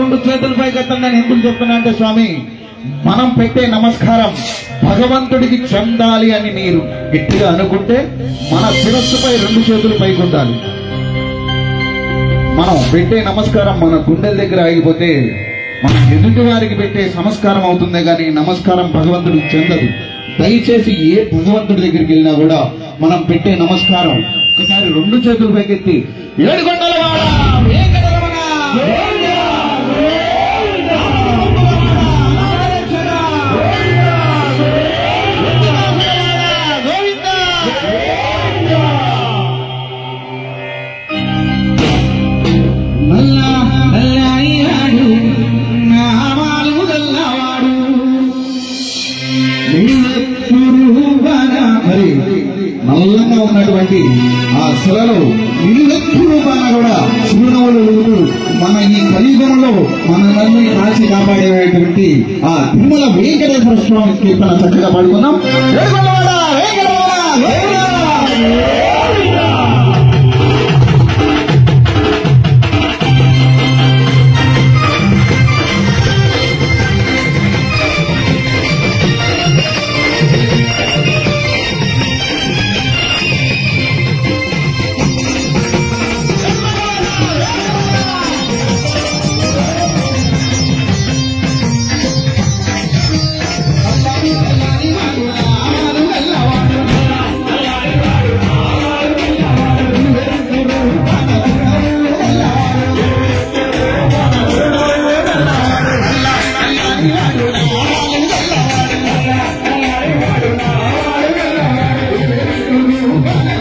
రెండు చేతులు పైకెత్తండి ఎందుకు చెప్తున్నా అంటే స్వామి మనం పెట్టే నమస్కారం భగవంతుడికి చెందాలి అని మీరు గట్టిగా అనుకుంటే మన శిరస్సుపై రెండు చేతులు పైకి ఉండాలి. మనం పెట్టే నమస్కారం మన గుండెల దగ్గర ఆగిపోతే మన ఎదుటి వారికి పెట్టే సంస్కారం అవుతుందే కానీ నమస్కారం భగవంతుడికి చెందదు. దయచేసి ఏ భగవంతుడి దగ్గరికి వెళ్ళినా కూడా మనం పెట్టే నమస్కారం ఒకసారి రెండు చేతులు పైకెత్తి ఏడుకొండల వాడ నల్లంగా ఉన్నటువంటి ఆ శిలలో నిలువెత్తు కూడా చిరునవ్వులు వెలుగుతూ మన ఈ కలియుగంలో మనందరినీ కాచి కాపాడేటువంటి ఆ తిరుమల వెంకటేశ్వర స్వామి కీర్తన చక్కగా పాడుకుందాం. ఏడుకొండవాడా, వెంకటరమణ, Brasil.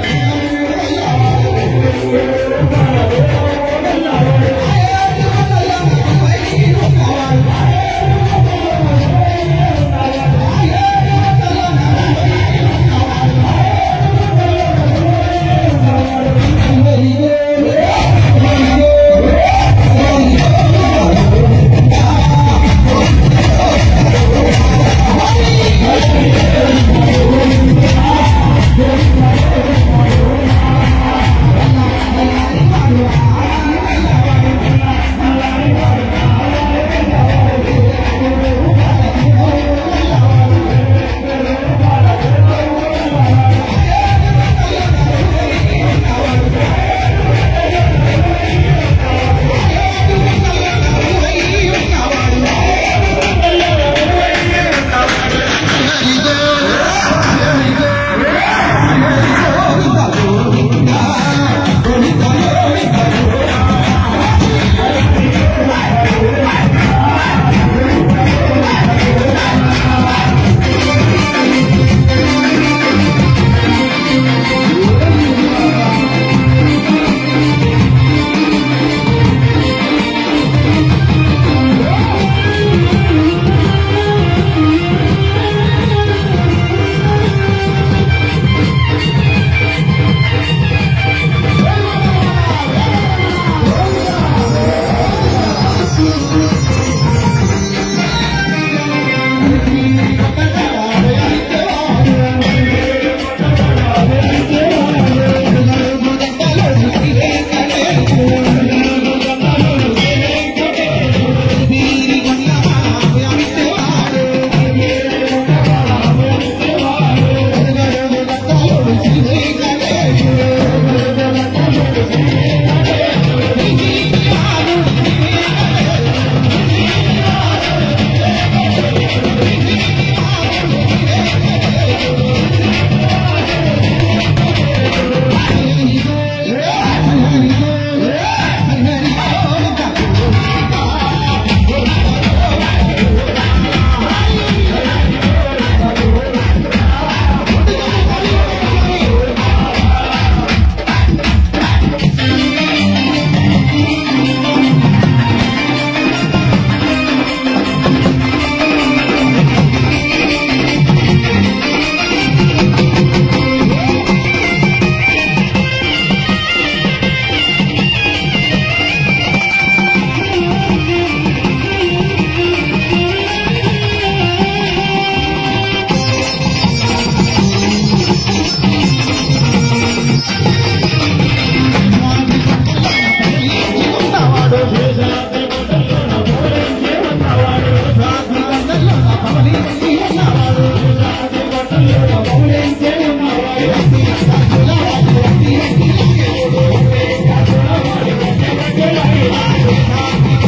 Thank you.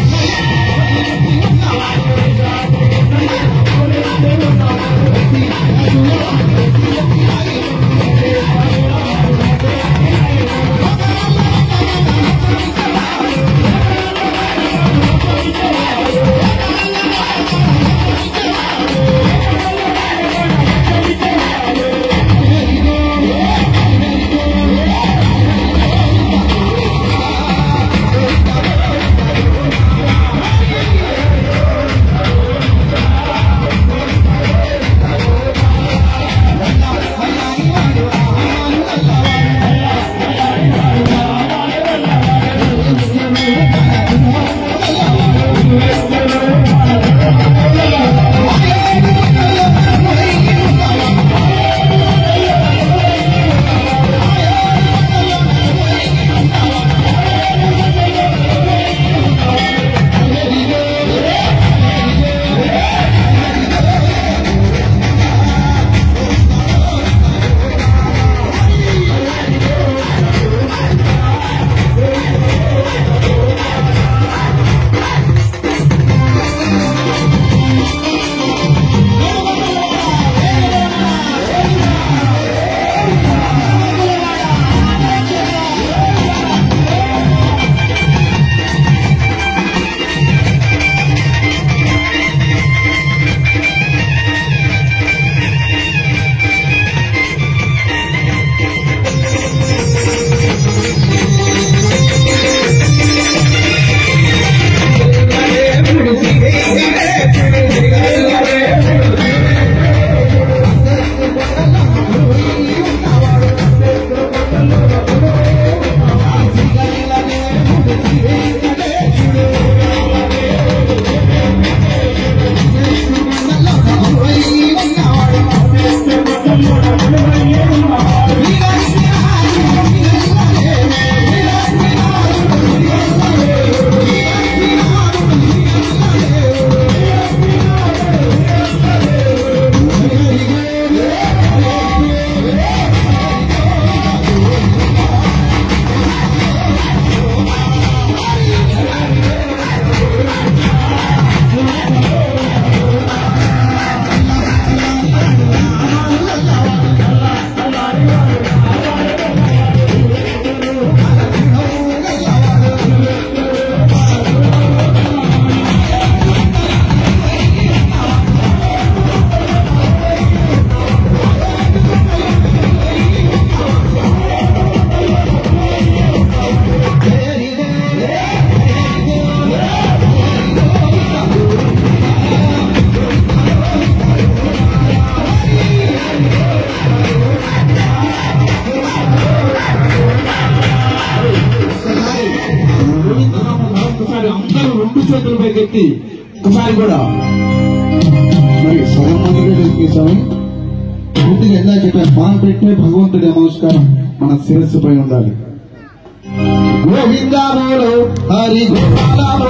చేతులు ఒకసారి కూడా. మరి సగం మందికి ఎక్కేసాము పూర్తిగా ఎలా చెప్పారు మనం పెట్టే భగవంతుడి నమస్కారం. మన శిరస్సు పై ఉండాలి. గోవిందా హరి గోపాల